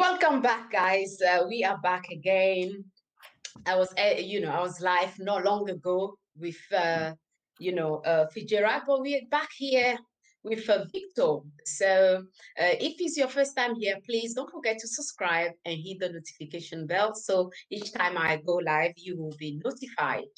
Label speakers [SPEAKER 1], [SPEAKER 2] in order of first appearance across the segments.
[SPEAKER 1] Welcome back, guys. Uh, we are back again. I was, uh, you know, I was live not long ago with, uh, you know, uh, Fitzgerald, but we're back here with uh, Victor. So uh, if it's your first time here, please don't forget to subscribe and hit the notification bell. So each time I go live, you will be notified.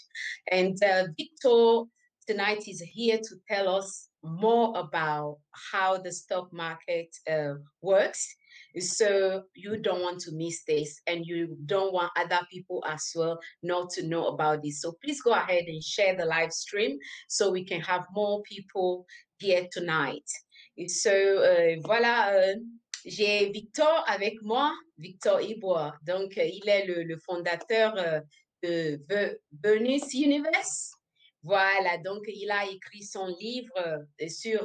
[SPEAKER 1] And uh, Victor tonight is here to tell us more about how the stock market uh, works so you don't want to miss this and you don't want other people as well not to know about this. So please go ahead and share the live stream so we can have more people here tonight. So, euh, voilà, euh, j'ai Victor avec moi, Victor Ibois. Donc, euh, il est le, le fondateur de Bonus Universe. Voilà, donc il a écrit son livre sur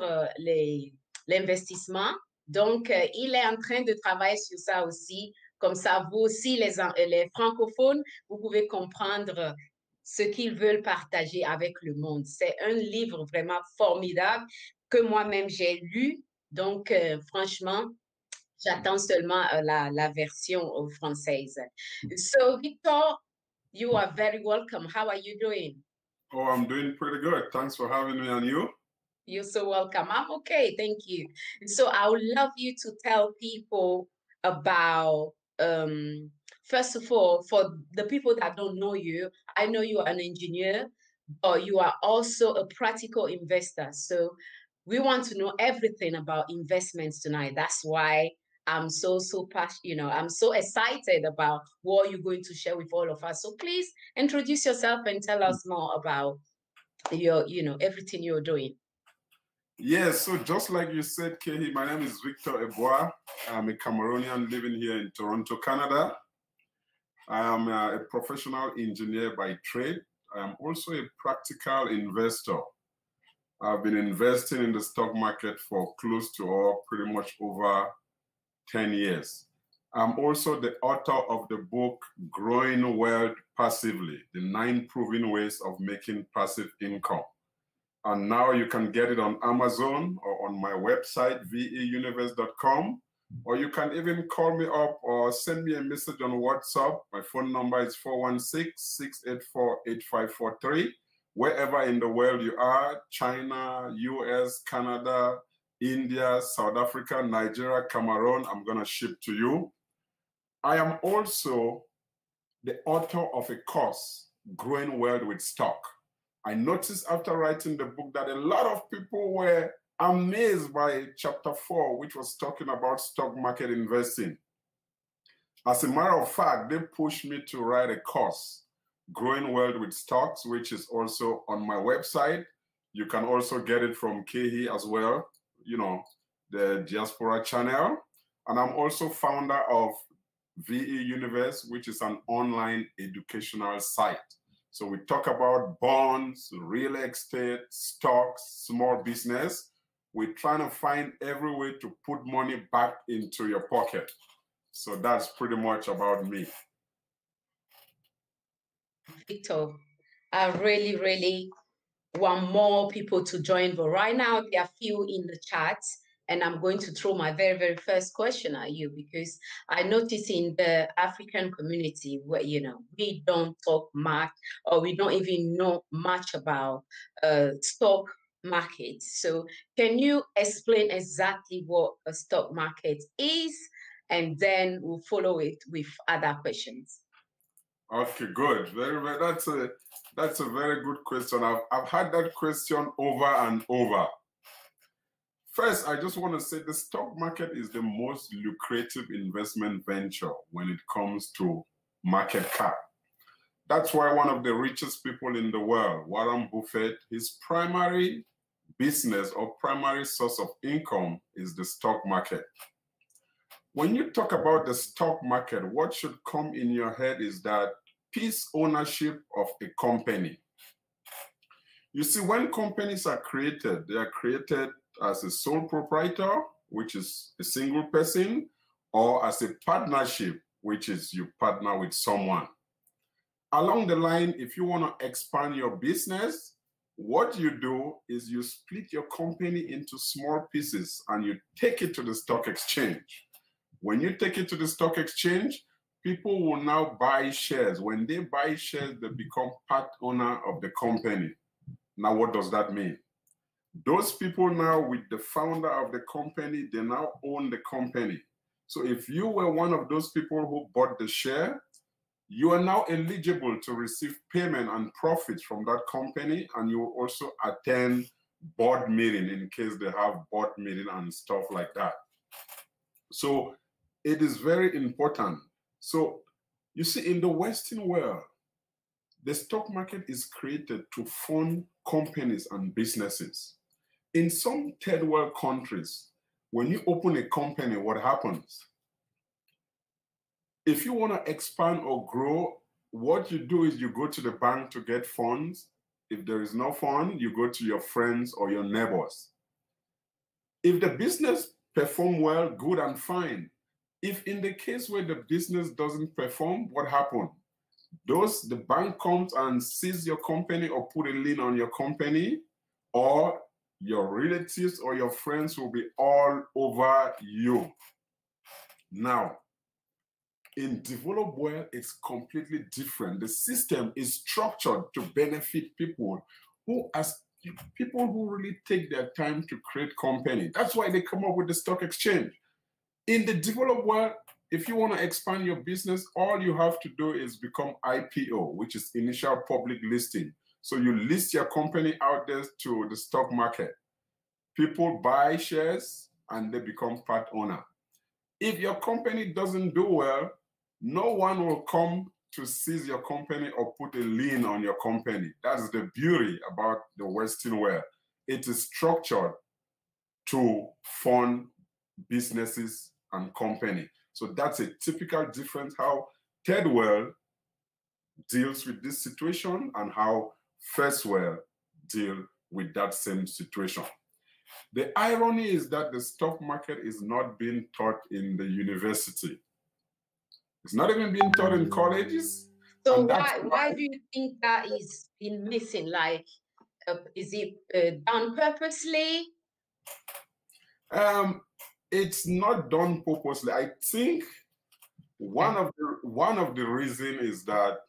[SPEAKER 1] l'investissement donc, euh, il est en train de travailler sur ça aussi. Comme ça, vous aussi, les, francophones, vous pouvez comprendre ce qu'ils veulent partager avec le monde. C'est un livre vraiment formidable que moi-même j'ai lu. Donc, euh, franchement, j'attends seulement euh, la, la, version française. So, Victor, you are very welcome. How are you doing?
[SPEAKER 2] Oh, I'm doing pretty good. Thanks for having me on you.
[SPEAKER 1] You're so welcome. I'm okay. Thank you. So I would love you to tell people about, um, first of all, for the people that don't know you, I know you are an engineer, but you are also a practical investor. So we want to know everything about investments tonight. That's why I'm so, so passionate, you know, I'm so excited about what you're going to share with all of us. So please introduce yourself and tell us more about your, you know, everything you're doing.
[SPEAKER 2] Yes, so just like you said, Kayi, my name is Victor Eboa. I'm a Cameroonian living here in Toronto, Canada. I am a, a professional engineer by trade. I am also a practical investor. I've been investing in the stock market for close to or pretty much over 10 years. I'm also the author of the book Growing Wealth Passively, the nine proven ways of making passive income. And now you can get it on Amazon or on my website, veunivers.com. Or you can even call me up or send me a message on WhatsApp. My phone number is 416 684 8543. Wherever in the world you are China, US, Canada, India, South Africa, Nigeria, Cameroon I'm going to ship to you. I am also the author of a course, Growing Wealth with Stock. I noticed after writing the book that a lot of people were amazed by chapter four, which was talking about stock market investing. As a matter of fact, they pushed me to write a course, Growing Wealth with Stocks, which is also on my website. You can also get it from Kayi as well, you know, the Diaspora channel. And I'm also founder of VE Univers, which is an online educational site. So we talk about bonds, real estate, stocks, small business. We're trying to find every way to put money back into your pocket. So that's pretty much about me.
[SPEAKER 1] Victor, I really, really want more people to join, but right now there are few in the chat and I'm going to throw my very, very first question at you because I notice in the African community where, you know, we don't talk much or we don't even know much about uh, stock market. So can you explain exactly what a stock market is? And then we'll follow it with other questions.
[SPEAKER 2] Okay, good. Very, very that's a that's a very good question. I've I've had that question over and over. First, I just want to say the stock market is the most lucrative investment venture when it comes to market cap. That's why one of the richest people in the world, Warren Buffett, his primary business or primary source of income is the stock market. When you talk about the stock market, what should come in your head is that piece ownership of a company. You see, when companies are created, they are created as a sole proprietor, which is a single person, or as a partnership, which is you partner with someone. Along the line, if you want to expand your business, what you do is you split your company into small pieces and you take it to the stock exchange. When you take it to the stock exchange, people will now buy shares. When they buy shares, they become part owner of the company. Now, what does that mean? Those people now, with the founder of the company, they now own the company. So if you were one of those people who bought the share, you are now eligible to receive payment and profits from that company, and you also attend board meeting in case they have board meeting and stuff like that. So it is very important. So you see, in the Western world, the stock market is created to fund companies and businesses. In some third world countries, when you open a company, what happens? If you want to expand or grow, what you do is you go to the bank to get funds. If there is no fund, you go to your friends or your neighbors. If the business perform well, good and fine. If in the case where the business doesn't perform, what happened? Those the bank comes and seize your company or put a lien on your company, or your relatives or your friends will be all over you. Now, in developed world, it's completely different. The system is structured to benefit people who as people who really take their time to create company. That's why they come up with the stock exchange. In the developed world, if you want to expand your business, all you have to do is become IPO, which is initial public listing. So you list your company out there to the stock market. People buy shares and they become part owner. If your company doesn't do well, no one will come to seize your company or put a lien on your company. That's the beauty about the Western world. It is structured to fund businesses and company. So that's a typical difference how third world deals with this situation and how first world deal with that same situation. The irony is that the stock market is not being taught in the university. It's not even being taught in colleges.
[SPEAKER 1] So why, why do you think that is been missing? Like, uh, is it uh, done purposely?
[SPEAKER 2] Um, it's not done purposely. I think one of the one of the reason is that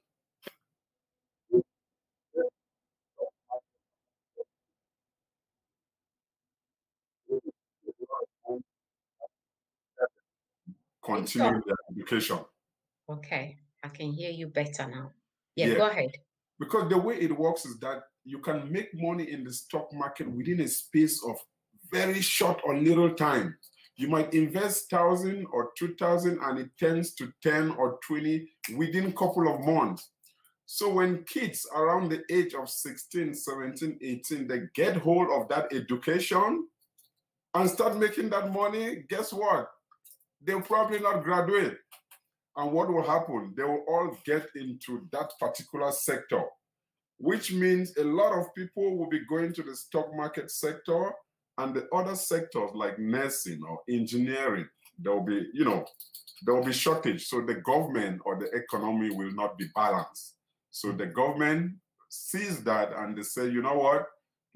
[SPEAKER 2] continue their education.
[SPEAKER 1] Okay, I can hear you better now. Yeah, yeah, go ahead.
[SPEAKER 2] Because the way it works is that you can make money in the stock market within a space of very short or little time. You might invest thousand or two thousand, and it turns to ten or twenty within a couple of months. So when kids around the age of 16, 17, 18, they get hold of that education and start making that money, guess what? They'll probably not graduate. And what will happen? They will all get into that particular sector, which means a lot of people will be going to the stock market sector and the other sectors like nursing or engineering. There will be, you know, there will be shortage. So the government or the economy will not be balanced. So the government sees that and they say, you know what?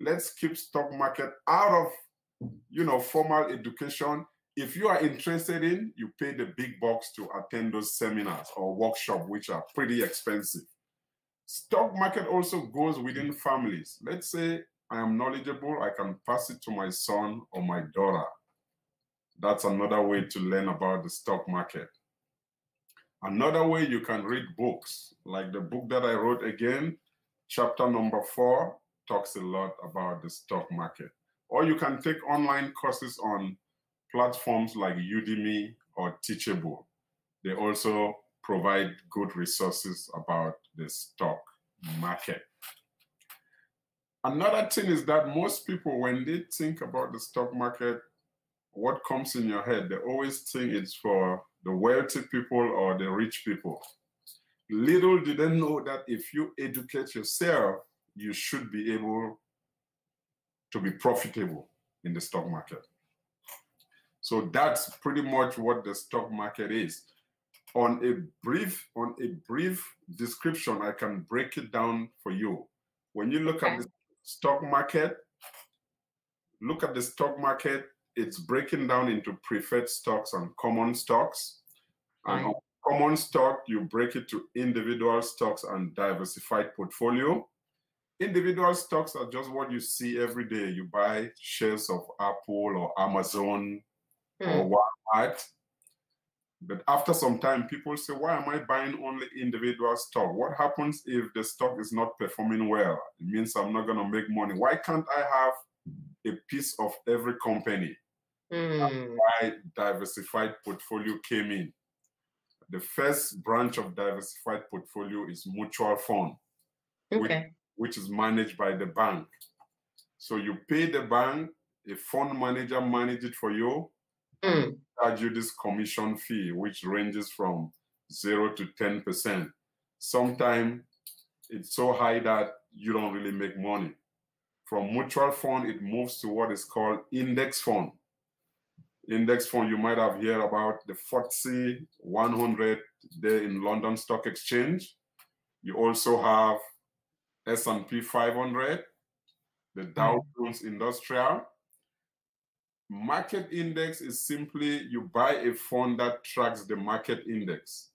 [SPEAKER 2] Let's keep stock market out of, you know, formal education if you are interested in, you pay the big bucks to attend those seminars or workshops, which are pretty expensive. Stock market also goes within families. Let's say I am knowledgeable, I can pass it to my son or my daughter. That's another way to learn about the stock market. Another way you can read books, like the book that I wrote again, chapter number four talks a lot about the stock market. Or you can take online courses on platforms like Udemy or Teachable. They also provide good resources about the stock market. Another thing is that most people, when they think about the stock market, what comes in your head, they always think it's for the wealthy people or the rich people. Little do they know that if you educate yourself, you should be able to be profitable in the stock market. So that's pretty much what the stock market is. On a brief, on a brief description, I can break it down for you. When you look at the stock market, look at the stock market, it's breaking down into preferred stocks and common stocks. And
[SPEAKER 1] Right.
[SPEAKER 2] common stock, you break it to individual stocks and diversified portfolio. Individual stocks are just what you see every day. You buy shares of Apple or Amazon
[SPEAKER 1] Hmm.
[SPEAKER 2] or Walmart. But after some time, people say, why am I buying only individual stock? What happens if the stock is not performing well? It means I'm not going to make money. Why can't I have a piece of every company?
[SPEAKER 1] Hmm.
[SPEAKER 2] Why diversified portfolio came in. The first branch of diversified portfolio is mutual fund,
[SPEAKER 1] Okay.
[SPEAKER 2] which is managed by the bank. So you pay the bank, a fund manager manages it for you,
[SPEAKER 1] Hmm.
[SPEAKER 2] charge you this commission fee, which ranges from zero to 10%. Sometimes it's so high that you don't really make money. From mutual fund, it moves to what is called index fund. Index fund, you might have heard about the FTSE 100 there in London Stock Exchange. You also have S&P 500, the Dow Jones Industrial, market index is simply you buy a fund that tracks the market index.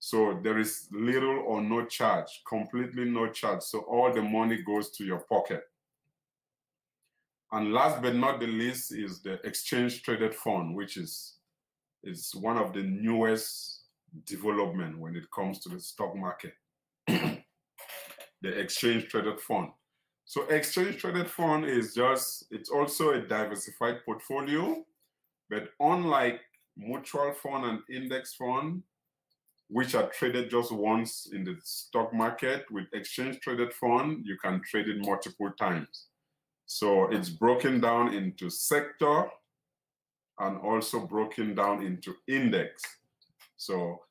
[SPEAKER 2] So there is little or no charge, completely no charge. So all the money goes to your pocket. And last but not the least is the exchange traded fund, which is is one of the newest development when it comes to the stock market. the exchange traded fund. So exchange traded fund is just, it's also a diversified portfolio, but unlike mutual fund and index fund, which are traded just once in the stock market, with exchange traded fund, you can trade it multiple times. So it's broken down into sector and also broken down into index. So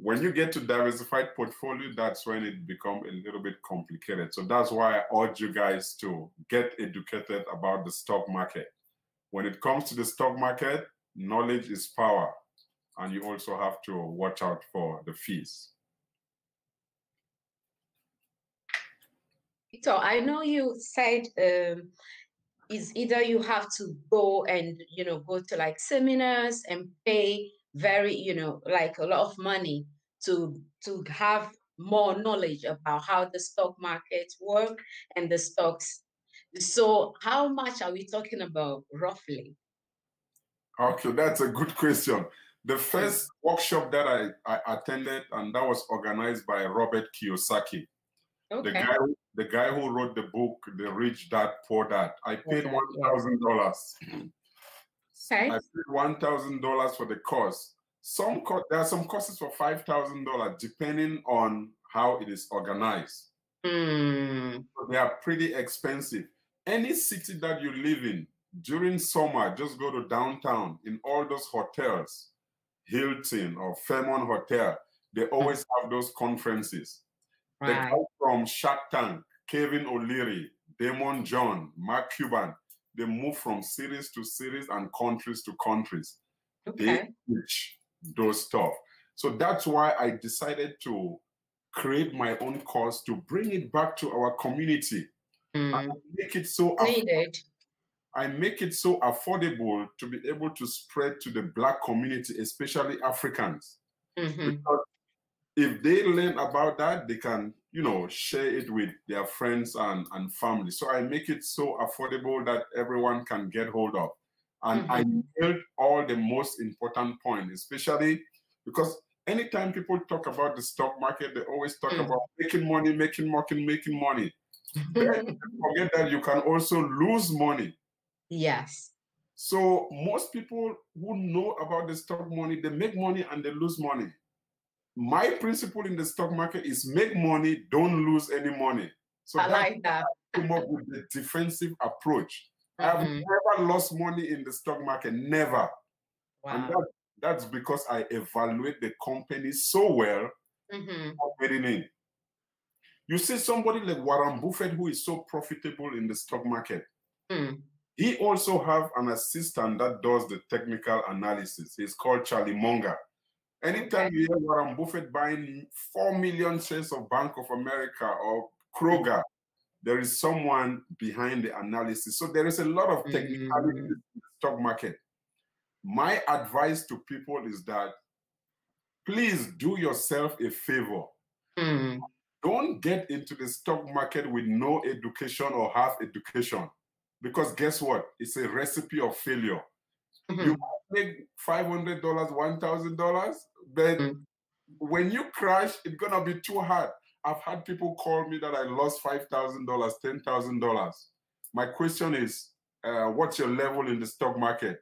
[SPEAKER 2] when you get to diversified portfolio, that's when it becomes a little bit complicated. So that's why I urge you guys to get educated about the stock market. When it comes to the stock market, knowledge is power. And you also have to watch out for the fees.
[SPEAKER 1] So I know you said um, is either you have to go and you know go to like seminars and pay very you know like a lot of money to to have more knowledge about how the stock markets work and the stocks. So how much are we talking about roughly?
[SPEAKER 2] Okay, that's a good question. The mm. first workshop that I, I attended, and that was organized by Robert Kiyosaki,
[SPEAKER 1] Okay.
[SPEAKER 2] the guy who- the guy who wrote the book The Rich Dad Poor Dad. I paid
[SPEAKER 1] Dad,
[SPEAKER 2] one thousand dollars.
[SPEAKER 1] Okay.
[SPEAKER 2] I paid one thousand dollars for the course. Some co- there are some courses for five thousand dollars, depending on how it is organized.
[SPEAKER 1] Hmm.
[SPEAKER 2] They are pretty expensive. Any city that you live in during summer, just go to downtown in all those hotels, Hilton or Fairmont Hotel. They always have those conferences.
[SPEAKER 1] Right.
[SPEAKER 2] guys from Shark Tank, Kevin O'Leary, Daymond John, Mark Cuban, they move from cities to cities and countries to countries.
[SPEAKER 1] Okay.
[SPEAKER 2] They teach those stuff. So that's why I decided to create my own course to bring it back to our community
[SPEAKER 1] Hmm.
[SPEAKER 2] and make it so
[SPEAKER 1] Needed.
[SPEAKER 2] I make it so affordable to be able to spread to the black community, especially Africans.
[SPEAKER 1] Mhm.
[SPEAKER 2] Because if they learn about that, they can, you know, share it with their friends and, and family. So I make it so affordable that everyone can get hold of. And I build all the most important points, especially because anytime people talk about the stock market, they always talk
[SPEAKER 1] Mm.
[SPEAKER 2] about making money, making money, making money. Forget that you can also lose money.
[SPEAKER 1] yes.
[SPEAKER 2] So most people who know about the stock money, they make money and they lose money. My principle in the stock market is make money, don't lose any money. So
[SPEAKER 1] I like that.
[SPEAKER 2] come up with the defensive approach. I've
[SPEAKER 1] Mhm.
[SPEAKER 2] never lost money in the stock market, never. And
[SPEAKER 1] Wow.
[SPEAKER 2] that, that's because I evaluate the company so well
[SPEAKER 1] Mhm.
[SPEAKER 2] getting in. You see somebody like Warren Buffett who is so profitable in the stock market.
[SPEAKER 1] Mm.
[SPEAKER 2] He also have an assistant that does the technical analysis. He's called Charlie Munger. Anytime you hear Warren Buffett buying 4 million shares of Bank of America or Kroger, there is someone behind the analysis. So there is a lot of technicality
[SPEAKER 1] Mm.
[SPEAKER 2] in the stock market. my advice to people is that please do yourself a favor. Mm. Don't get into the stock market with no education or half education. Because guess what? It's a recipe of failure. Mm-hmm. You make $500, $1,000, but mm. when you crash, it's going to be too hard. I've had people call me that I lost $5,000, $10,000. My question is, uh, what's your level in the stock market?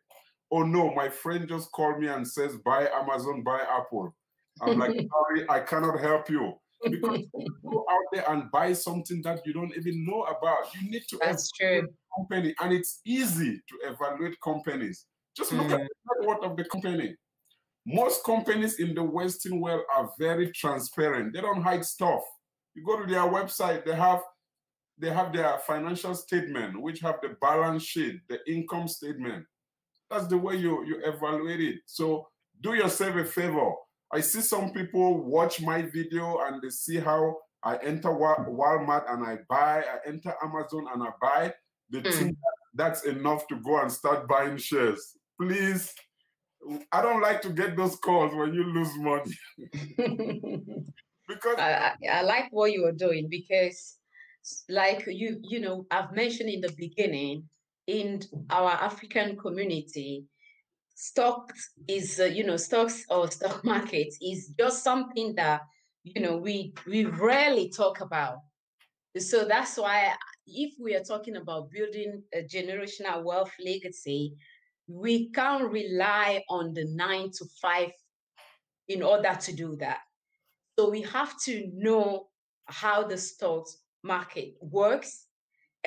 [SPEAKER 2] Oh no, my friend just called me and says, buy Amazon, buy Apple. I'm like, sorry, I cannot help you. Because you go out there and buy something that you don't even know about. You need to
[SPEAKER 1] That's true.
[SPEAKER 2] company, and it's easy to evaluate companies. Just look mm. at the net worth of the company. Most companies in the Western world are very transparent. They don't hide stuff. You go to their website, they have they have their financial statement, which have the balance sheet, the income statement. That's the way you, you evaluate it. So do yourself a favor. I see some people watch my video and they see how I enter Walmart and I buy, I enter Amazon and I buy. They mm. think that's enough to go and start buying shares. Please, I don't like to get those calls when you lose money.
[SPEAKER 1] because I, I like what you are doing because like you you know i've mentioned in the beginning in our african community stocks is uh, you know stocks or stock market is just something that you know we we rarely talk about so that's why if we are talking about building a generational wealth legacy we can't rely on the nine to five in order to do that so we have to know how the stocks market works.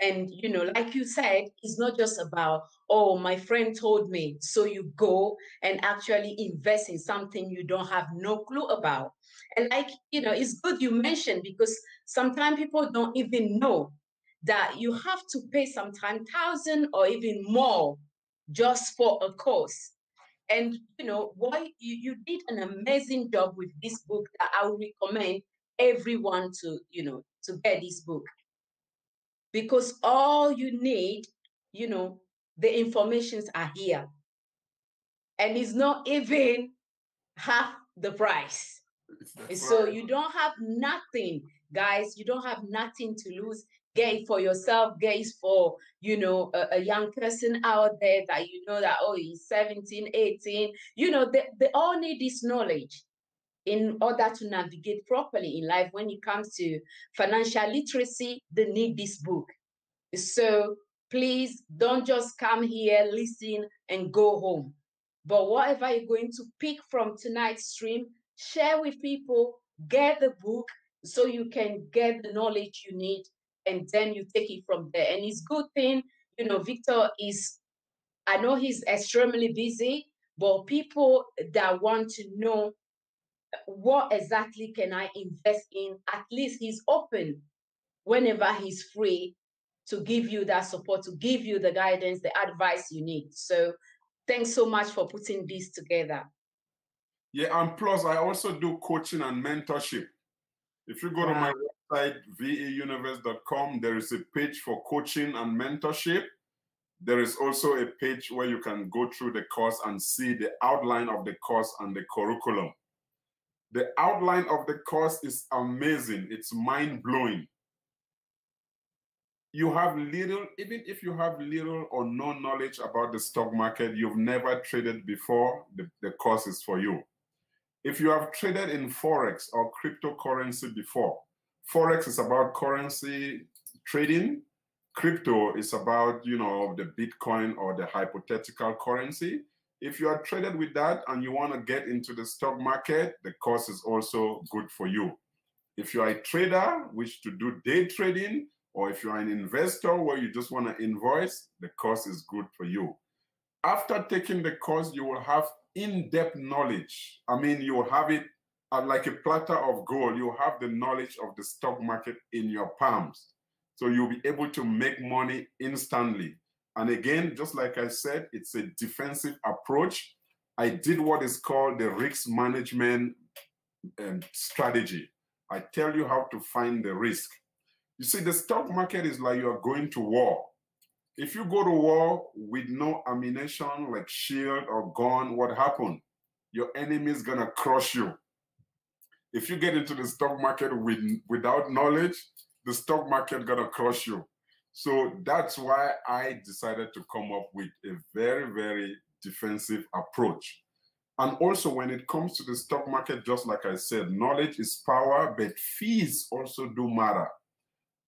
[SPEAKER 1] And, you know, like you said, it's not just about, oh, my friend told me. So you go and actually invest in something you don't have no clue about. And like, you know, it's good you mentioned because sometimes people don't even know that you have to pay sometimes thousand or even more just for a course. And you know, why you, you did an amazing job with this book that I would recommend everyone to, you know, to get this book. Because all you need, you know, the informations are here. And it's not even half the price. So you don't have nothing, guys. You don't have nothing to lose. It for yourself, gays for, you know, a, a, young person out there that you know that, oh, he's 17, 18. You know, they, they all need this knowledge in order to navigate properly in life. When it comes to financial literacy they need this book. So please don't just come here listen and go home. But whatever you're going to pick from tonight's stream share with people get the book so you can get the knowledge you need and then you take it from there and it's good thing you know victor is i know he's extremely busy but people that want to know what exactly can I invest in? At least he's open whenever he's free to give you that support, to give you the guidance, the advice you need. So thanks so much for putting this together.
[SPEAKER 2] Yeah, and plus I also do coaching and mentorship. If you go wow. to my website, veunivers.com, there is a page for coaching and mentorship. There is also a page where you can go through the course and see the outline of the course and the curriculum. The outline of the course is amazing. It's mind blowing. You have little, even if you have little or no knowledge about the stock market, you've never traded before, the, the course is for you. If you have traded in Forex or cryptocurrency before, Forex is about currency trading. Crypto is about, you know, the Bitcoin or the hypothetical currency. If you are traded with that and you want to get into the stock market, the course is also good for you. If you are a trader, which to do day trading, or if you are an investor where you just want to invoice, the course is good for you. After taking the course, you will have in-depth knowledge. I mean, you will have it like a platter of gold. You have the knowledge of the stock market in your palms. So you'll be able to make money instantly. And again, just like I said, it's a defensive approach. I did what is called the risk management um, strategy. I tell you how to find the risk. You see, the stock market is like you are going to war. if you go to war with no ammunition like shield or gun, what happened? Your enemy is gonna crush you. If you get into the stock market with without knowledge, the stock market gonna crush you. So that's why I decided to come up with a very, very defensive approach. And also, when it comes to the stock market, just like I said, knowledge is power, but fees also do matter.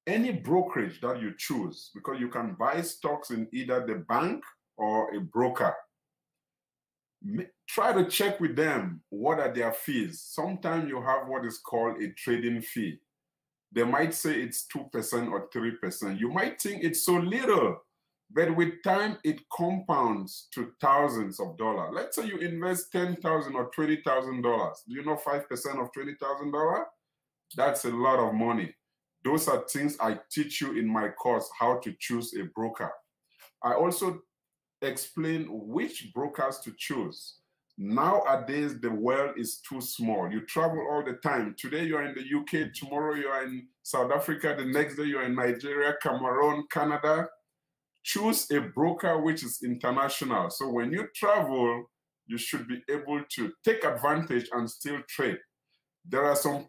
[SPEAKER 2] Any brokerage that you choose, because you can buy stocks in either the bank or a broker, try to check with them what are their fees. Sometimes you have what is called a trading fee. They might say it's 2% or 3%. You might think it's so little, but with time, it compounds to thousands of dollars. Let's say you invest 10,000 or $20,000. Do you know 5% of $20,000? That's a lot of money. Those are things I teach you in my course, how to choose a broker. I also explain which brokers to choose. Nowadays, the world is too small. You travel all the time. Today, you're in the UK. Tomorrow, you're in South Africa. The next day, you're in Nigeria, Cameroon, Canada choose a broker which is international. So when you travel, you should be able to take advantage and still trade. There are some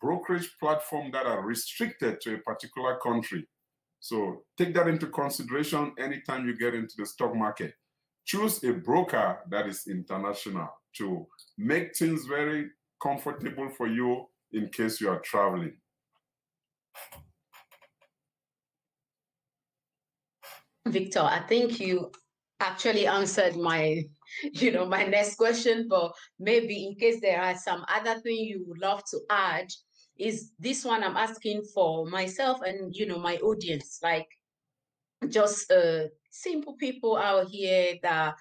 [SPEAKER 2] brokerage platforms that are restricted to a particular country. So take that into consideration anytime you get into the stock market. Choose a broker that is international to make things very comfortable for you in case you are traveling.
[SPEAKER 1] Victor, I think you actually answered my, you know, my next question, but maybe in case there are some other thing you would love to add, is this one I'm asking for myself and you know my audience, like just uh simple people out here that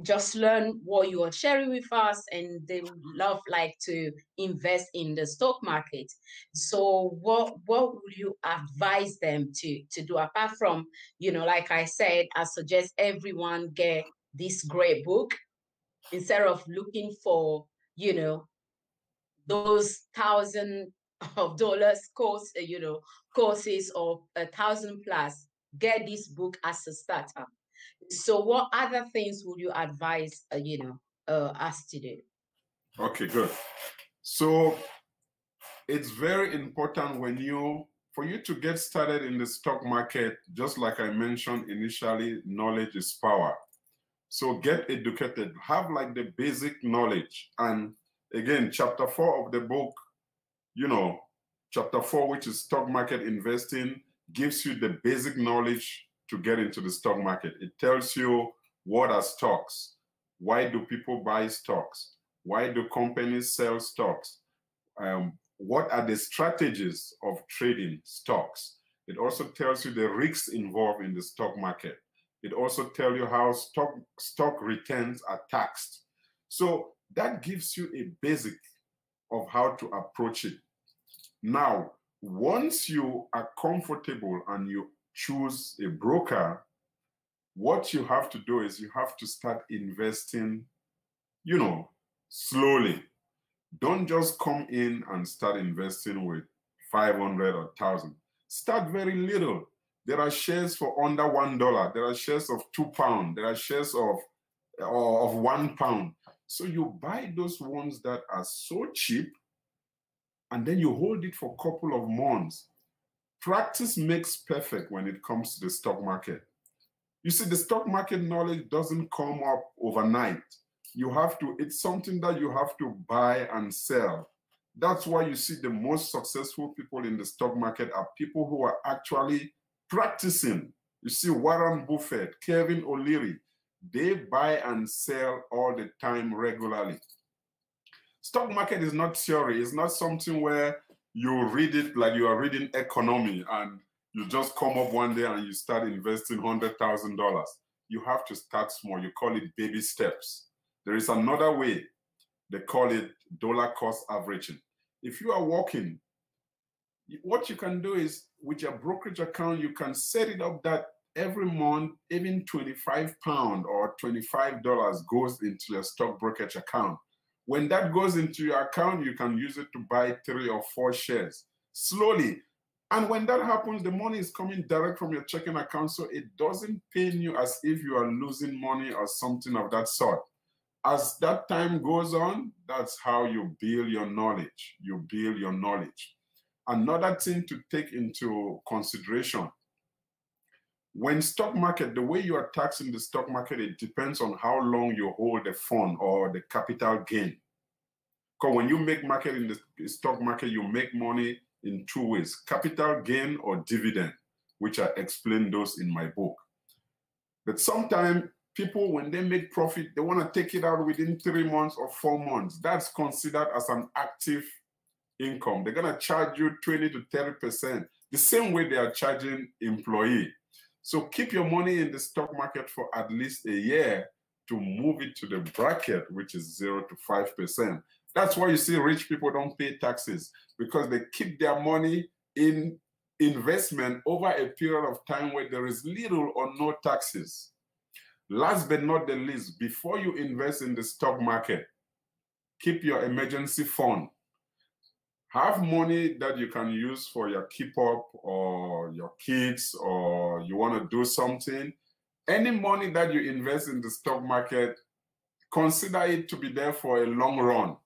[SPEAKER 1] just learn what you are sharing with us and they would love like to invest in the stock market. So what what would you advise them to to do? Apart from you know like i said i suggest everyone get this great book instead of looking for you know those thousand of dollars course you know courses of a thousand plus get this book as a starter so what other things would you advise, uh, you know, uh, us to do?
[SPEAKER 2] Okay, good. So it's very important when you, for you to get started in the stock market, just like I mentioned initially, knowledge is power. So get educated, have like the basic knowledge. And again, chapter four of the book, you know, chapter four, which is stock market investing, gives you the basic knowledge to get into the stock market. It tells you what are stocks, why do people buy stocks, why do companies sell stocks, um, what are the strategies of trading stocks. It also tells you the risks involved in the stock market. It also tells you how stock, stock returns are taxed. So that gives you a basic of how to approach it. Now, once you are comfortable and you choose a broker, what you have to do is you have to start investing, you know, slowly. Don't just come in and start investing with 500 or 1000. Start very little. There are shares for under one dollar. There are shares of two pound. There are shares of of one pound. So you buy those ones that are so cheap, and then you hold it for a couple of months practice makes perfect when it comes to the stock market. You see, the stock market knowledge doesn't come up overnight. You have to, it's something that you have to buy and sell. That's why you see the most successful people in the stock market are people who are actually practicing. You see, Warren Buffett, Kevin O'Leary, they buy and sell all the time regularly. Stock market is not theory. It's not something where you read it like you are reading economy and you just come up one day and you start investing $100,000. You have to start small. You call it baby steps. There is another way. They call it dollar cost averaging. If you are working, what you can do is with your brokerage account, you can set it up that every month, even 25 pound or $25 goes into your stock brokerage account. When that goes into your account, you can use it to buy three or four shares. Slowly, And when that happens, the money is coming direct from your checking account. So it doesn't pain you as if you are losing money or something of that sort. As that time goes on, that's how you build your knowledge. You build your knowledge. Another thing to take into consideration when stock market, the way you are taxing the stock market, it depends on how long you hold the fund or the capital gain. Because when you make market in the stock market, you make money in two ways, capital gain or dividend, which I explain those in my book. But sometimes people, when they make profit, they want to take it out within three months or four months. That's considered as an active income. They're going to charge you 20 to 30%, the same way they are charging employee. So keep your money in the stock market for at least a year to move it to the bracket, which is zero to 5%. That's why you see rich people don't pay taxes because they keep their money in investment over a period of time where there is little or no taxes. Last but not the least, before you invest in the stock market, keep your emergency fund have money that you can use for your keep up or your kids or you want to do something any money that you invest in the stock market consider it to be there for a long run.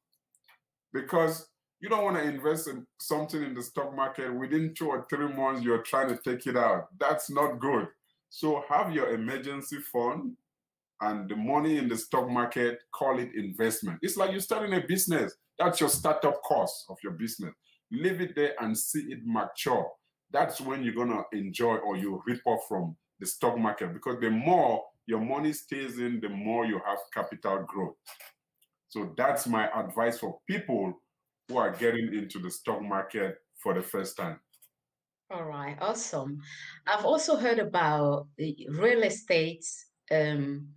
[SPEAKER 2] Because you don't want to invest in something in the stock market within two or three months you're trying to take it out. That's not good. So have your emergency fund and the money in the stock market call it investment. It's like you're starting a business that's your startup cost of your business. Leave it there and see it mature. That's when you're going to enjoy or you rip off from the stock market because the more your money stays in, the more you have capital growth. So that's my advice for people who are getting into the stock market for the first time.
[SPEAKER 1] All right, awesome. I've also heard about the real estate um,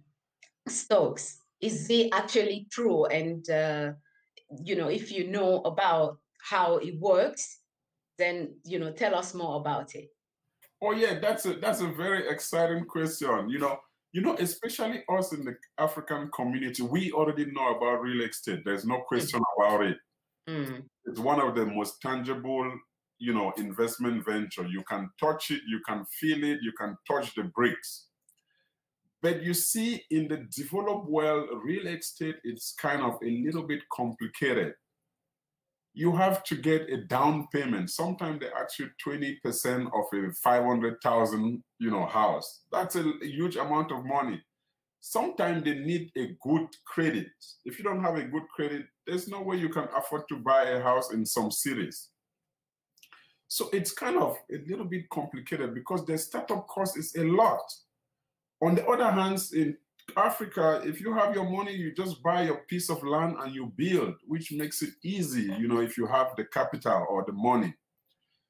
[SPEAKER 1] stocks. Is it actually true? And uh, you know, if you know about how it works, then you know, tell us more about it.
[SPEAKER 2] Oh yeah, that's a that's a very exciting question. You know, you know, especially us in the African community, we already know about real estate. There's no question mm. about it. Mm. It's one of the most tangible, you know, investment venture. You can touch it, you can feel it, you can touch the bricks. But you see, in the developed world, real estate is kind of a little bit complicated. You have to get a down payment. Sometimes they ask you 20% of a 500,000, you know, house. That's a, a huge amount of money. Sometimes they need a good credit. If you don't have a good credit, there's no way you can afford to buy a house in some cities. So it's kind of a little bit complicated because the startup cost is a lot. On the other hand, in Africa, if you have your money, you just buy a piece of land and you build, which makes it easy, you know, if you have the capital or the money.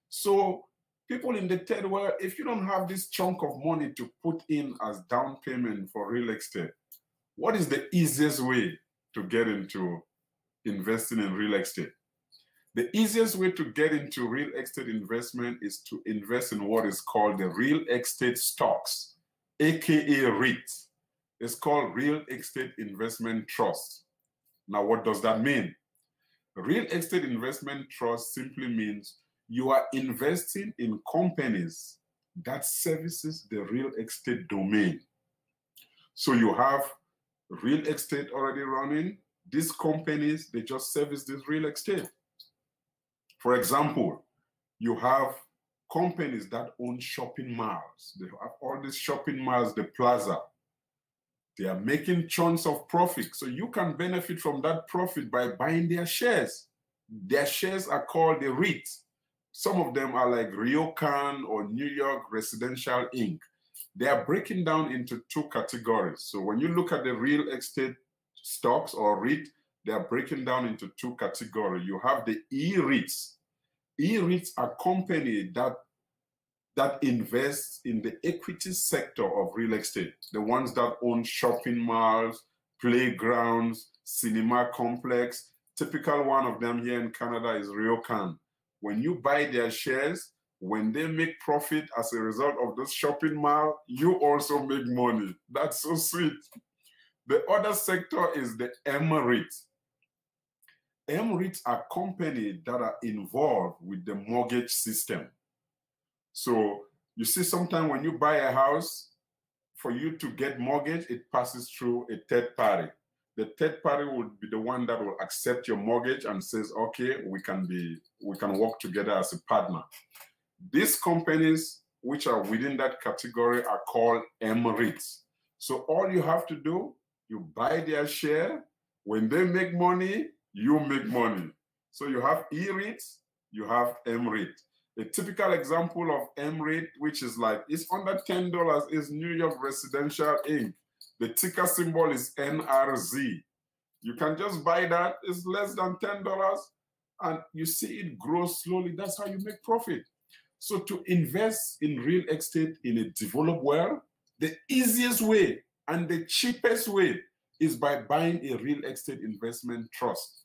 [SPEAKER 2] So people in the third world, if you don't have this chunk of money to put in as down payment for real estate, what is the easiest way to get into investing in real estate? The easiest way to get into real estate investment is to invest in what is called the real estate stocks aka REIT. It's called Real Estate Investment Trust. Now, what does that mean? Real Estate Investment Trust simply means you are investing in companies that services the real estate domain. So you have real estate already running. These companies, they just service this real estate. For example, you have companies that own shopping malls. They have all these shopping malls, the plaza. They are making chunks of profit. So you can benefit from that profit by buying their shares. Their shares are called the REITs. Some of them are like RioCan or New York Residential Inc. They are breaking down into two categories. So when you look at the real estate stocks or REIT, they are breaking down into two categories. You have the E-REITs, E-REITs are companies that that invest in the equity sector of real estate, the ones that own shopping malls, playgrounds, cinema complex. Typical one of them here in Canada is RioCan. When you buy their shares, when they make profit as a result of this shopping mall, you also make money. That's so sweet. The other sector is the MREIT. MREITs are companies that are involved with the mortgage system. So you see, sometimes when you buy a house, for you to get mortgage, it passes through a third party. The third party will be the one that will accept your mortgage and says, okay, we can be, we can work together as a partner. These companies which are within that category are called MREITs. So all you have to do, you buy their share. When they make money, you make money. So you have E-REIT, you have M-REIT. A typical example of M-REIT, which is like, it's under $10, is New York Residential Inc. The ticker symbol is NRZ. You can just buy that. It's less than $10 and you see it grow slowly. That's how you make profit. So to invest in real estate in a developed world, the easiest way and the cheapest way is by buying a real estate investment trust.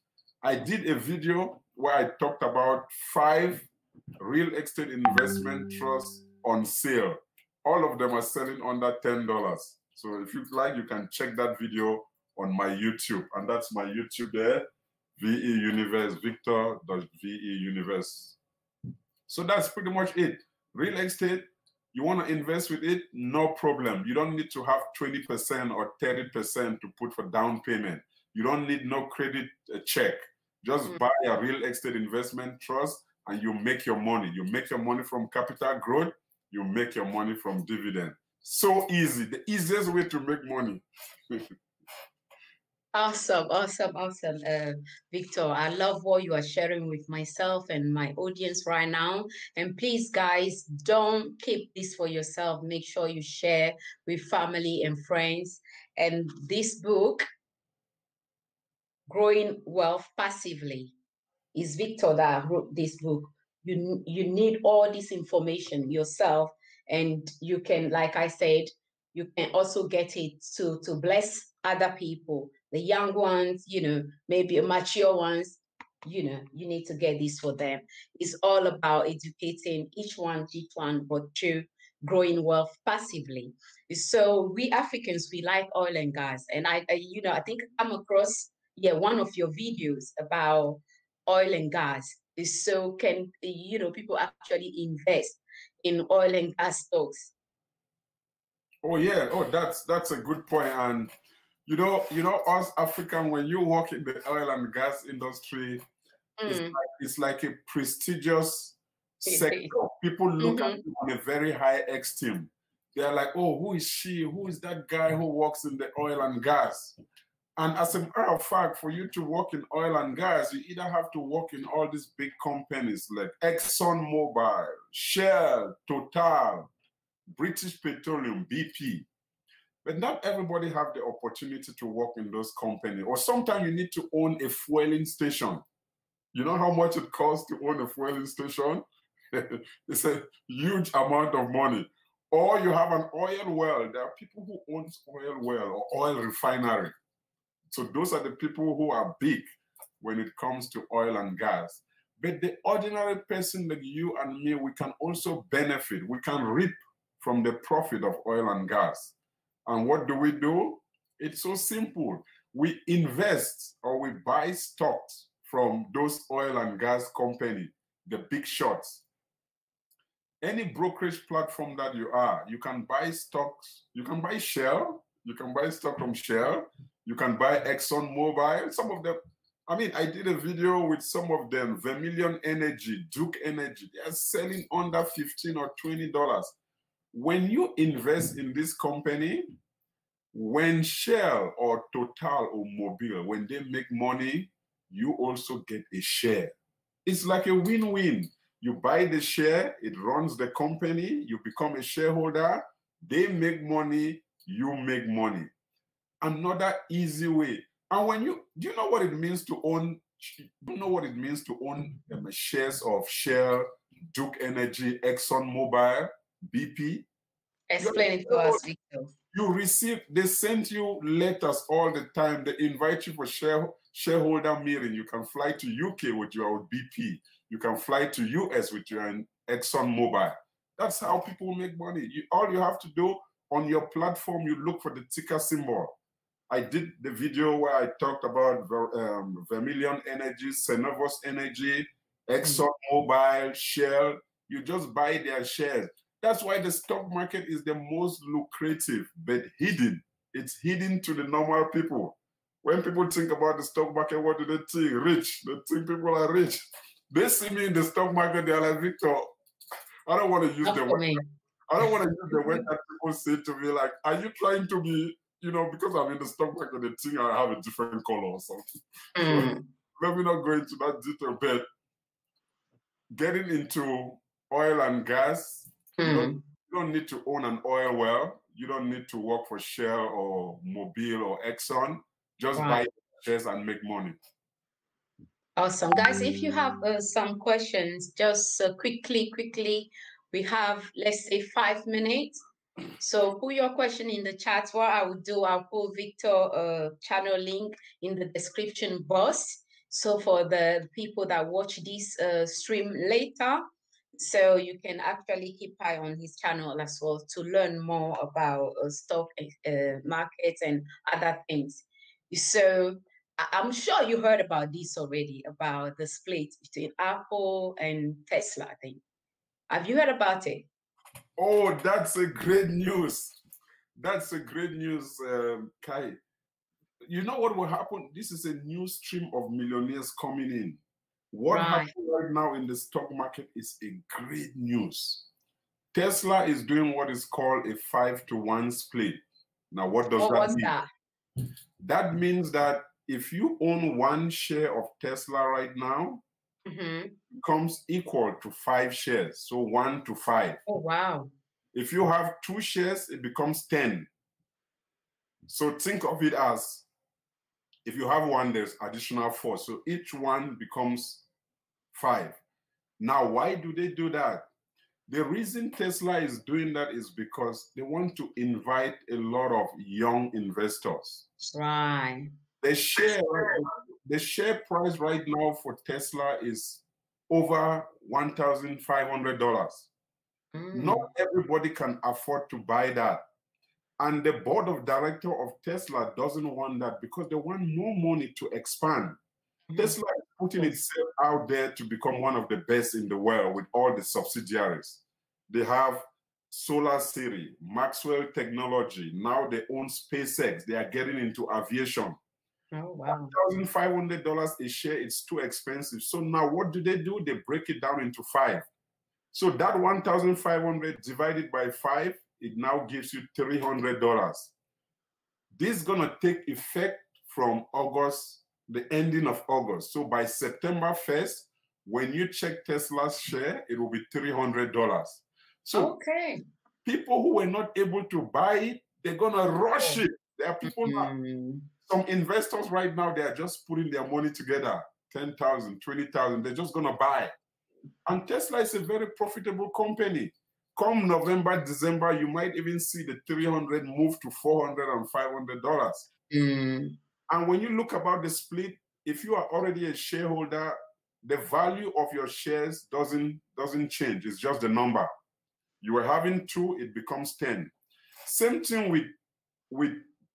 [SPEAKER 2] I did a video where I talked about five real estate investment trusts on sale. All of them are selling under $10. So if you'd like, you can check that video on my YouTube. And that's my YouTube there, VE Univers, Victor.VE Univers. So that's pretty much it. Real estate, you want to invest with it, no problem. You don't need to have 20% or 30% to put for down payment. You don't need no credit uh, check. Just mm. buy a real estate investment trust and you make your money. You make your money from capital growth, you make your money from dividend. So easy, the easiest way to make money.
[SPEAKER 1] Awesome, awesome, awesome, uh, Victor. I love what you are sharing with myself and my audience right now. And please, guys, don't keep this for yourself. Make sure you share with family and friends. And this book, Growing Wealth Passively, is Victor that wrote this book. You, you need all this information yourself, and you can, like I said, you can also get it to, to bless other people the young ones, you know, maybe mature ones, you know, you need to get this for them. It's all about educating each one, each one, but to growing wealth passively. So we Africans, we like oil and gas. And I, I you know, I think I come across, yeah, one of your videos about oil and gas. Is so can, you know, people actually invest in oil and gas stocks?
[SPEAKER 2] Oh yeah, oh that's that's a good point. And you know, you know, us African, when you work in the oil and gas industry, mm. it's, like, it's like a prestigious sector. People look mm-hmm. at you on a very high esteem. They're like, oh, who is she? Who is that guy who works in the oil and gas? And as a matter of fact, for you to work in oil and gas, you either have to work in all these big companies like Exxon Mobil, Shell, Total, British Petroleum, BP. But not everybody have the opportunity to work in those companies. Or sometimes you need to own a fueling station. You know how much it costs to own a fueling station? it's a huge amount of money. Or you have an oil well. There are people who own oil well or oil refinery. So those are the people who are big when it comes to oil and gas. But the ordinary person like you and me, we can also benefit. We can reap from the profit of oil and gas. And what do we do? It's so simple. We invest or we buy stocks from those oil and gas company, the big shots. Any brokerage platform that you are, you can buy stocks. You can buy Shell. You can buy stock from Shell. You can buy Exxon Mobil. Some of them, I mean, I did a video with some of them, Vermilion Energy, Duke Energy. They are selling under 15 or $20 when you invest in this company, when Shell or Total or Mobil, when they make money, you also get a share. It's like a win-win. You buy the share, it runs the company, you become a shareholder, they make money, you make money. Another easy way. And when you do you know what it means to own you know what it means to own um, shares of Shell, Duke Energy, Exxon Mobil, BP.
[SPEAKER 1] Explain it to us, Victor.
[SPEAKER 2] You receive, they send you letters all the time. They invite you for share, shareholder meeting. You can fly to UK with your BP. You can fly to US with your Exxon Mobil. That's how people make money. You, all you have to do on your platform, you look for the ticker symbol. I did the video where I talked about um, Vermilion Energy, Cenovus Energy, Exxon Mobil, Shell, You just buy their shares. That's why the stock market is the most lucrative, but hidden. It's hidden to the normal people. When people think about the stock market, what do they think? Rich. They think people are rich. They see me in the stock market, they're like, Victor, I don't want to use the word. I don't want to use the word that people say to me, like, are you trying to be, you know, because I'm in the stock market, they think I have a different color or something. Mm. So let me not go into that detail, but getting into oil and gas, mm. you, don't, hmm. you don't need to own an oil well. You don't need to work for Shell or Mobil or Exxon. Just right. buy shares and make money.
[SPEAKER 1] Awesome. Guys, if you have uh, some questions, just uh, quickly, quickly, we have, let's say, five minutes. So put your question in the chat. What I will do, I'll put Victor uh, channel link in the description box. So for the people that watch this uh, stream later, so you can actually keep eye on his channel as well to learn more about uh, stock uh, markets and other things. So I'm sure you heard about this already about the split between Apple and Tesla. I think. Have you heard about it?
[SPEAKER 2] Oh, that's a great news. That's a great news, um, Kayi. You know what will happen? This is a new stream of millionaires coming in. What right. happened right now in the stock market is a great news. Tesla is doing what is called a five to one split. Now, what does what that mean? That? that means that if you own one share of Tesla right now, mm-hmm. Becomes equal to five shares. So one to five.
[SPEAKER 1] Oh, wow.
[SPEAKER 2] If you have two shares, it becomes 10. So think of it as if you have one, there's additional four. So each one becomes five. Now, why do they do that? The reason Tesla is doing that is because they want to invite a lot of young investors.
[SPEAKER 1] Right.
[SPEAKER 2] The share, the share price right now for Tesla is over $1,500. Mm. Not everybody can afford to buy that. And the board of director of Tesla doesn't want that because they want more money to expand. Mm. Tesla is putting itself out there to become one of the best in the world with all the subsidiaries. They have Solar City, Maxwell Technology. Now they own SpaceX. They are getting into aviation.
[SPEAKER 1] Oh, wow.
[SPEAKER 2] $1,500 a share, it's too expensive. So now what do they do? They break it down into five. So that 1,500 divided by five, it now gives you $300. This is going to take effect from August, the ending of August. So by September 1st, when you check Tesla's share, it will be $300. So
[SPEAKER 1] okay.
[SPEAKER 2] people who were not able to buy it, they're going to rush it. There are people mm-hmm. now some investors right now, they are just putting their money together 10,000, 20,000. They're just going to buy. And Tesla is a very profitable company. Come November, December, you might even see the 300 move to 400 and 500 dollars. Mm. And when you look about the split, if you are already a shareholder, the value of your shares doesn't doesn't change. It's just the number. You are having two, it becomes 10. Same thing with with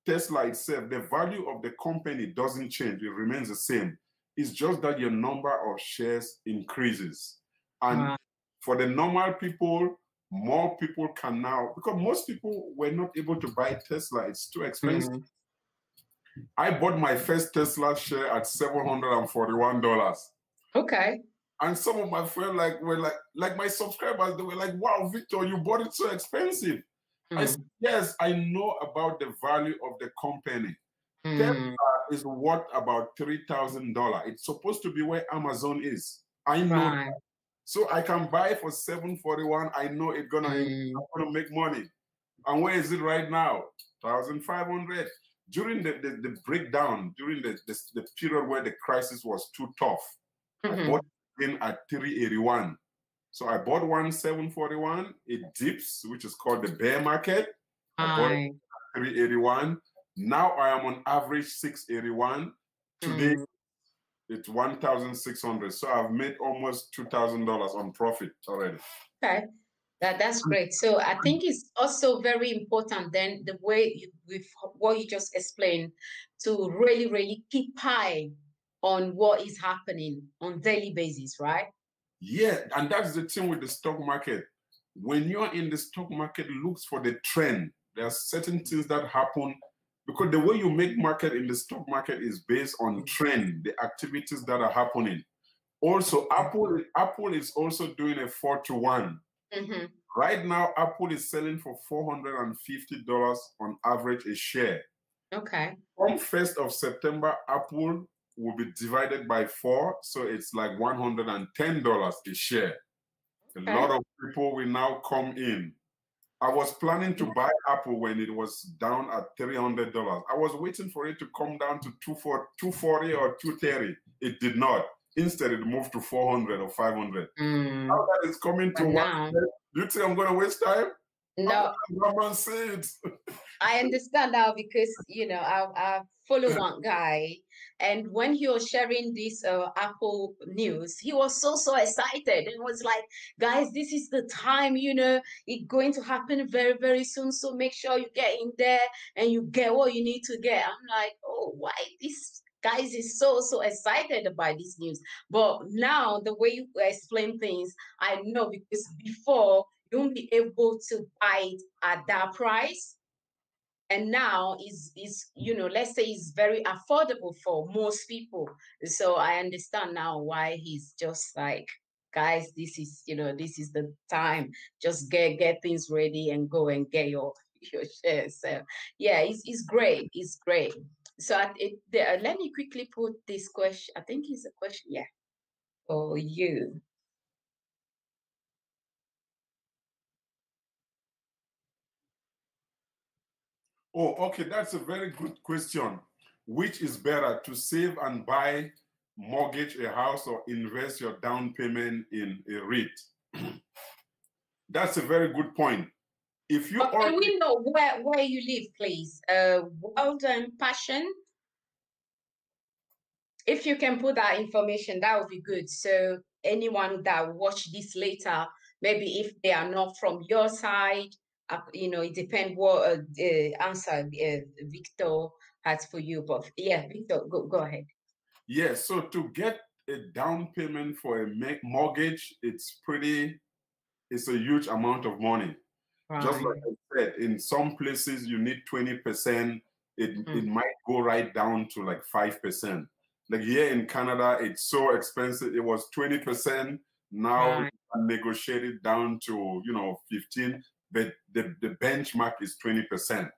[SPEAKER 2] Tesla itself, the value of the company doesn't change, it remains the same. It's just that your number of shares increases. And wow. for the normal people, more people can now, because most people were not able to buy Tesla, it's too expensive. Mm-hmm. I bought my first Tesla share at $741.
[SPEAKER 1] Okay.
[SPEAKER 2] And some of my friends like were like like my subscribers, they were like, wow, Victor, you bought it so expensive. Mm. I said, yes, I know about the value of the company. Mm. Tesla is worth about three thousand dollars. It's supposed to be where Amazon is. I know. Right. So I can buy for seven forty one. I know it's gonna mm. gonna make money. And where is it right now? Thousand five hundred. During the, the, the, breakdown, during the, the, the period where the crisis was too tough, mm-hmm. I bought in at 381. So I bought one 741. It dips, which is called the bear market. I bought 381. Now I am on average 681. Today mm. it's 1,600. So I've made almost $2,000 on profit already.
[SPEAKER 1] Okay. That, that's great. So I think it's also very important then the way you, with what you just explained to really, really keep eye on what is happening on daily basis, right?
[SPEAKER 2] Yeah, and that's the thing with the stock market. When you're in the stock market, looks for the trend. There are certain things that happen because the way you make market in the stock market is based on trend, the activities that are happening. Also, Apple Apple is also doing a four to one. Mm-hmm. Right now, Apple is selling for four hundred and fifty dollars on average a share.
[SPEAKER 1] Okay.
[SPEAKER 2] From first of September, Apple will be divided by four, so it's like one hundred and ten dollars a share. Okay. A lot of people will now come in. I was planning to buy Apple when it was down at three hundred dollars. I was waiting for it to come down to two two forty or two thirty. It did not. Instead, it moved to four hundred or five hundred. Mm. Now that is coming to one, do you think I'm going to waste time?
[SPEAKER 1] No,
[SPEAKER 2] come and see it.
[SPEAKER 1] I understand now because you know I, I follow one guy, and when he was sharing this uh, Apple news, he was so so excited and was like, "Guys, this is the time. You know, it's going to happen very very soon. So make sure you get in there and you get what you need to get." I'm like, "Oh, why this?" guys is so so excited about this news but now the way you explain things i know because before you won't be able to buy it at that price and now is is you know let's say is very affordable for most people. So i understand now why he's just like guys this is you know this is the time. Just get get things ready and go and get your your shares. So yeah it's, it's great it's great. So it, the, uh, let me quickly put this question i think it's a question yeah for you
[SPEAKER 2] Oh, okay, that's a very good question. Which is better to save and buy, mortgage a house, or invest your down payment in a REIT? that's a very good point. If you
[SPEAKER 1] can we know where where you live, please? Uh, and Passion. If you can put that information, that would be good. So anyone that watch this later, maybe if they are not from your side, you know, it depends what uh, answer uh, Victor has for you. But yeah, Victor, go, go ahead.
[SPEAKER 2] Yes. Yeah, so to get a down payment for a mortgage, it's pretty, it's a huge amount of money. Just like I said, in some places you need 20%, it, mm. it might go right down to like 5%. Like here in Canada, it's so expensive. It was 20%. Now right. negotiated down to, you know, 15 but the, the benchmark is 20%.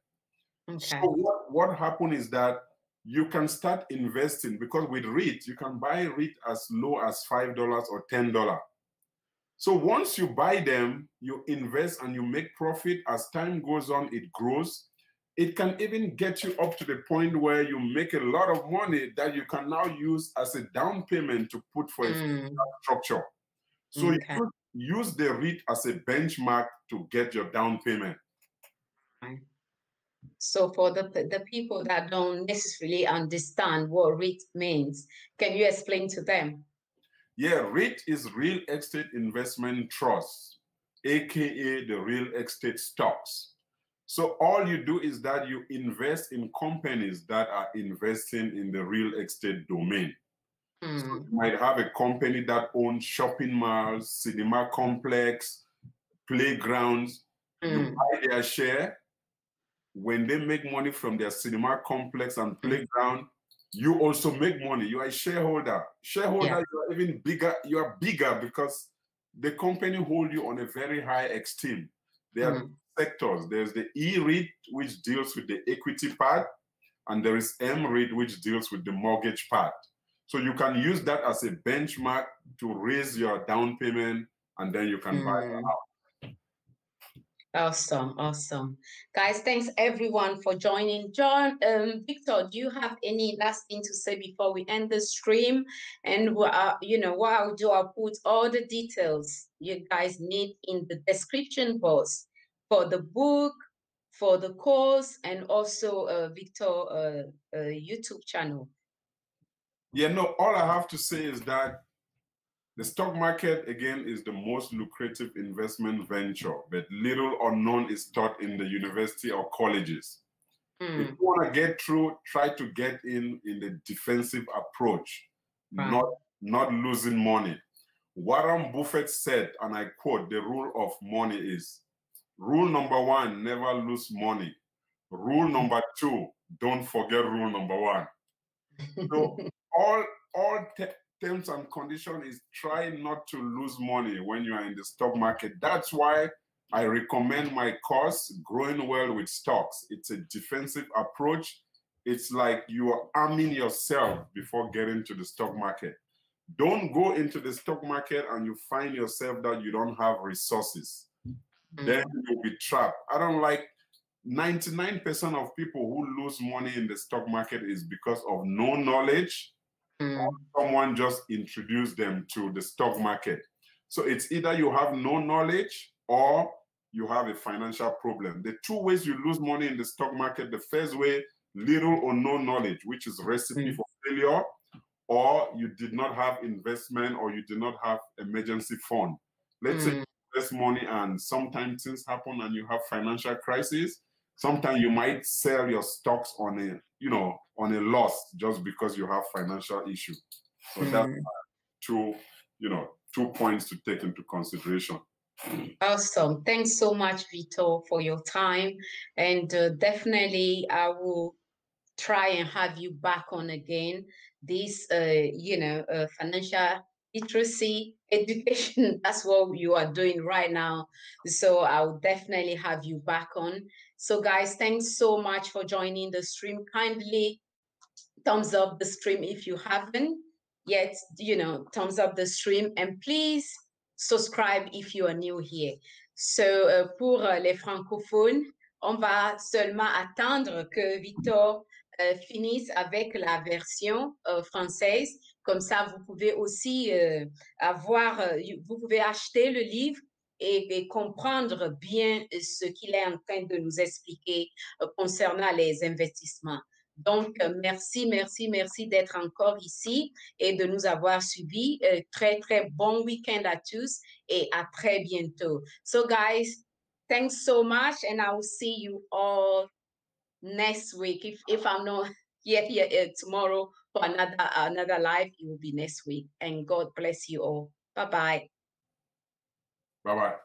[SPEAKER 2] Okay. So what, what happened is that you can start investing because with REIT, you can buy REIT as low as $5 or $10. So once you buy them, you invest and you make profit. As time goes on, it grows. It can even get you up to the point where you make a lot of money that you can now use as a down payment to put for a mm. structure. So okay. you use the REIT as a benchmark to get your down payment.
[SPEAKER 1] So for the, the people that don't necessarily understand what REIT means, can you explain to them?
[SPEAKER 2] Yeah, REIT is Real Estate Investment Trust, aka the real estate stocks. So all you do is that you invest in companies that are investing in the real estate domain. Mm. So you might have a company that owns shopping malls, cinema complex, playgrounds. Mm. You buy their share. When they make money from their cinema complex and hmm. playground, you also make money. You are a shareholder. Shareholder, yeah. you are even bigger. You are bigger because the company hold you on a very high esteem. There mm. are hmm. sectors. There's the E-REIT, which deals with the equity part, and there is M-REIT, which deals with the mortgage part. So you can use that as a benchmark to raise your down payment and then you can mm. buy the hmm. house.
[SPEAKER 1] Awesome, awesome. Guys, thanks everyone for joining. John, um, Victor, do you have any last thing to say before we end the stream? And, uh, you know, what I'll do, I'll put all the details you guys need in the description box for the book, for the course, and also uh, Victor uh, uh, YouTube channel.
[SPEAKER 2] Yeah, no, all I have to say is that the stock market, again, is the most lucrative investment venture, but little or none is taught in the university or colleges. Mm. If you want to get through, try to get in in the defensive approach, right. not, not losing money. Warren Buffett said, and I quote, the rule of money is rule number one, never lose money. Rule number two, don't forget rule number one. So all all terms and condition is try not to lose money when you are in the stock market. That's why I recommend my course, Growing Wealth with Stocks. It's a defensive approach. It's like you are arming yourself before getting to the stock market. Don't go into the stock market and you find yourself that you don't have resources. Mm-hmm. Then you'll be trapped. I don't like 99% of people who lose money in the stock market is because of no knowledge mm. someone just introduced them to the stock market. So it's either you have no knowledge or you have a financial problem. The two ways you lose money in the stock market, the first way, little or no knowledge, which is recipe mm. for failure, or you did not have investment or you did not have emergency fund. Let's mm. say you invest money and sometimes things happen and you have financial crisis. Sometimes you might sell your stocks on a, you know, on a loss just because you have financial issue. So mm. that's hmm. two, you know, two points to take into consideration.
[SPEAKER 1] Awesome. Thanks so much, Vito, for your time. And uh, definitely, I will try and have you back on again. This, uh, you know, uh, financial literacy education, that's what you are doing right now. So I'll definitely have you back on. So, guys, thanks so much for joining the stream. Kindly thumbs up the stream if you haven't yet, you know, thumbs up the stream and please subscribe if you are new here. So, uh, pour uh, les francophones, on va seulement attendre que Victor uh, finisse avec la version française. Comme ça, vous pouvez aussi avoir, vous pouvez acheter le livre et, comprendre bien ce qu'il est en train de nous expliquer concernant les investissements. Donc, euh, merci, merci, merci d'être encore ici et de nous avoir suivis. Euh, très, très bon week-end à tous et à très bientôt. So, guys, thanks so much and I will see you all next week. If, if I'm not here, here uh, tomorrow for another, another live, it will be next week. And God bless you all. Bye-bye.
[SPEAKER 2] Bye-bye.